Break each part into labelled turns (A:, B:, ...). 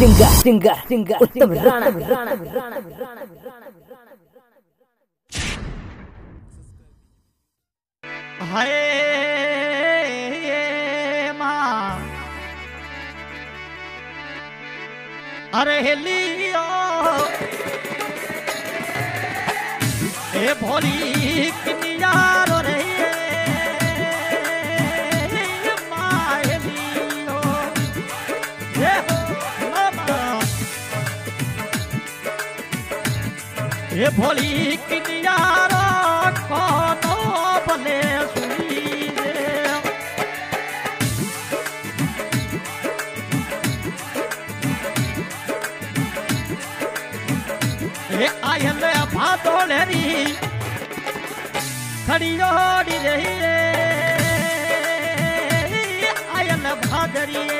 A: Singer singer singer उत्तम राणा
B: हाय माँ अरे लियो ए भोली किनियारो ए भोली किनियारो कोनो भले सुनी रे ए आयल भादोलेरी खड़ी ओड़ी रही रे आयल भादरियरी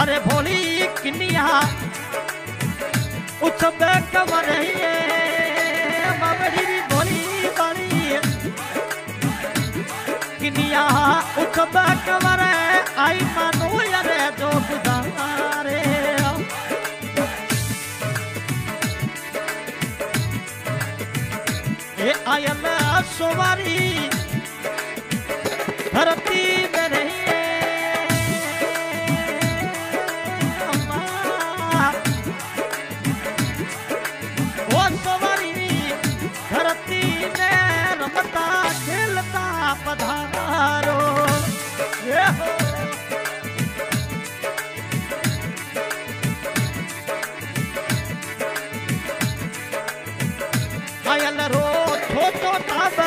B: अरे भोली किनिया उछबे ममरी भोली बड़ी किनिया उछबे कवर आई मानो यारे जो आयल सोवारी। धरती में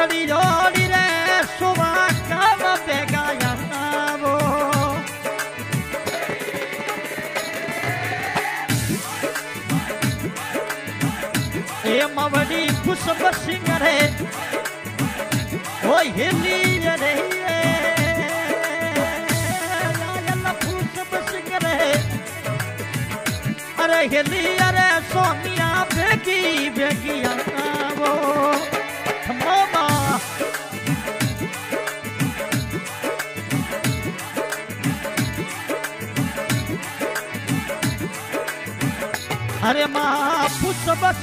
B: खड़ी जोड़ी बेगाया वो। ए मवड़ी खुशब सिंह रे हिली खुशब सिंह रे अरे हिली अरे सोनिया बेगी बेगिया वो। मामा अरे माँ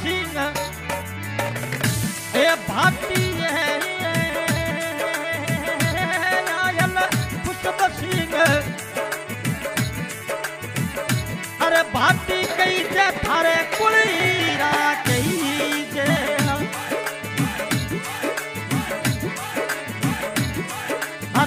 B: सिंह ए भाटी पुष्प सिंह अरे भाटी जे थारे कुड़ीरा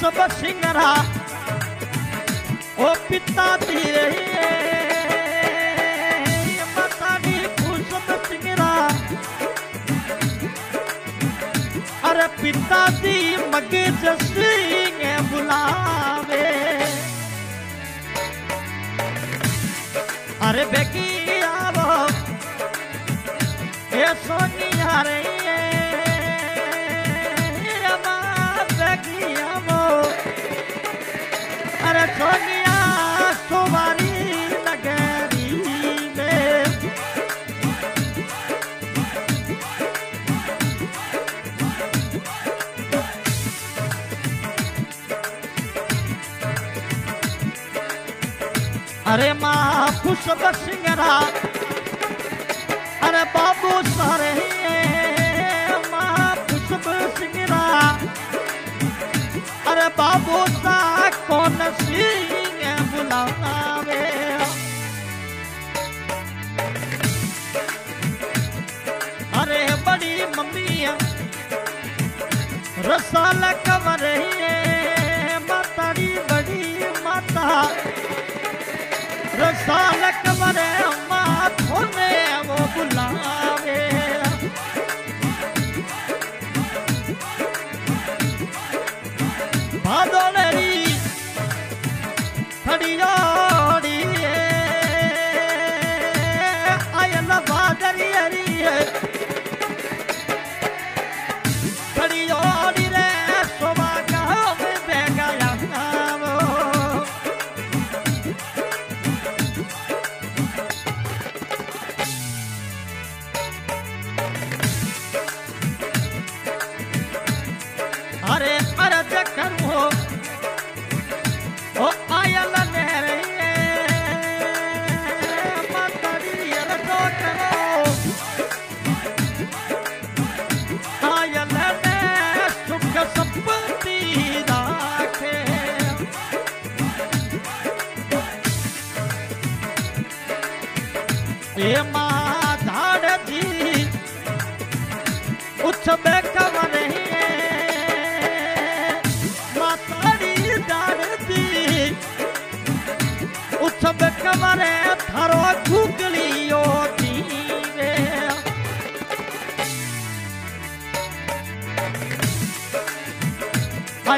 B: पुष्प सिंगरा। ओ पिता धीरे माता अरे पिता दी मगे बुलावे। अरे बेकी आवो ए सोनिया नगरी अरे माँ पुष्प सिंगरा अरे बाबू सारे माँ पुष्प सिंगरा अरे बाबू अरे बड़ी मम्मी रसाल कमर माता बड़ी माता। रसाल अरज करो ओ आयल नेरे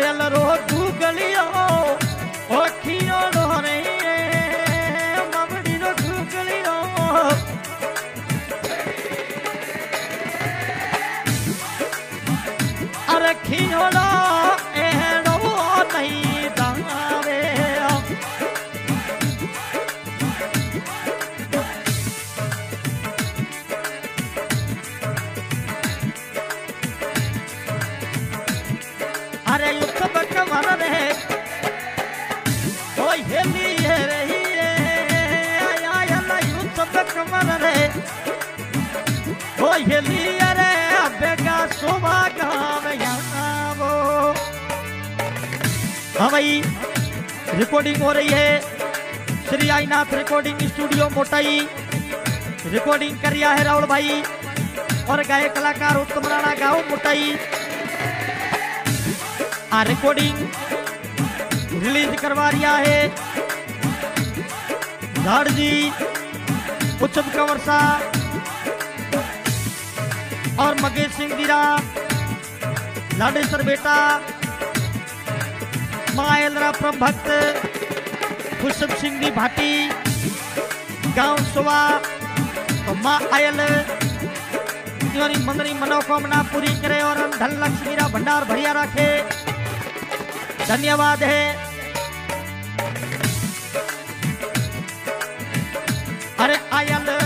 B: आयल हाँ भाई रिकॉर्डिंग हो रही है। श्री आईनाथ रिकॉर्डिंग स्टूडियो मोटाई। रिकॉर्डिंग कर रहा है राहुल भाई और गाय कलाकार उत्तम राणा गाँव मोटाई। आ रिकॉर्डिंग रिलीज़ करवा रिया है। झाड़ जी उच्चम कंवरसा और मगेश सिंह दीरा लाडेश्वर बेटा माँ एलरा प्रभ भक्त खुशब सिंह भाटी, गाँव सुवा तो माँ आयल। तिवारी मंदरी मनोकामना पूरी करे और धन लक्ष्मी रा भंडार भरिया रखे। धन्यवाद है। अरे आयल।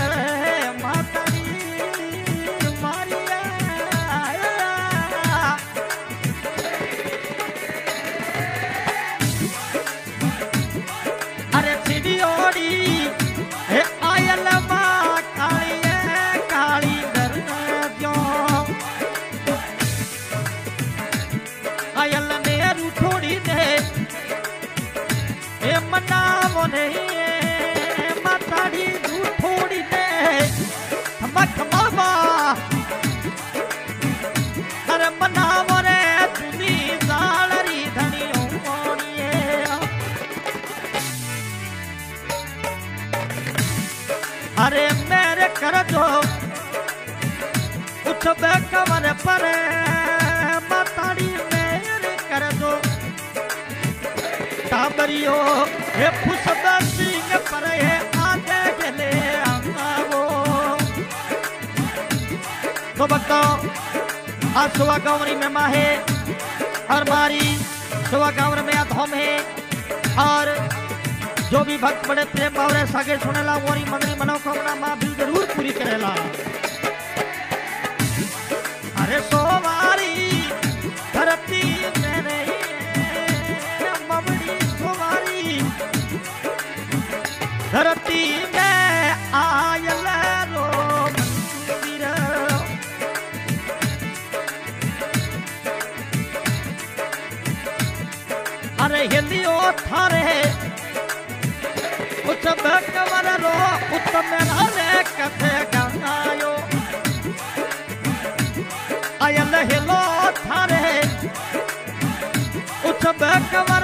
B: कुछ बेकवर पर माताड़ी मेरे कर दो। टाबरियो, हे फुसब सिंह पर हे आगे गले आओ तो भक्तों आज सुबह गाँवरी में माँ और मारी सुबह गाँव में अधोम है, और जो भी भक्त बड़े प्रेम भाव सागे सुनेला, वोरी मंगनी मनोकामना माँ भी ज़रूर पूरी करेला। थारे कुछ भगवर रो उत्तम कथे गायो अयल हिलो थारे। कुछ भगवर